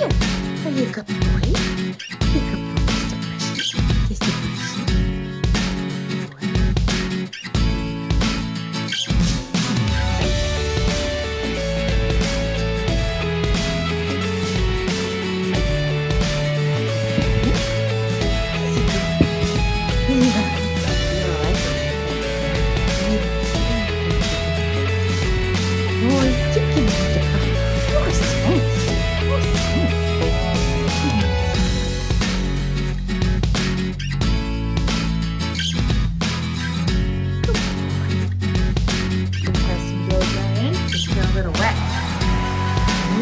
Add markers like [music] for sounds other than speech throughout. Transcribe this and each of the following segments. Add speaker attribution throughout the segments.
Speaker 1: Here, a hiccup toy, hiccup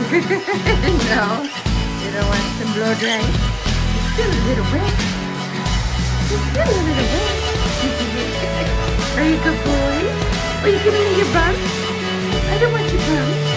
Speaker 1: [laughs] no, you don't want some blow dry. Just feel a little wet. Just feel a little wet. [laughs] Are you a good boy? Are you gonna eat your bum? I don't want your bum.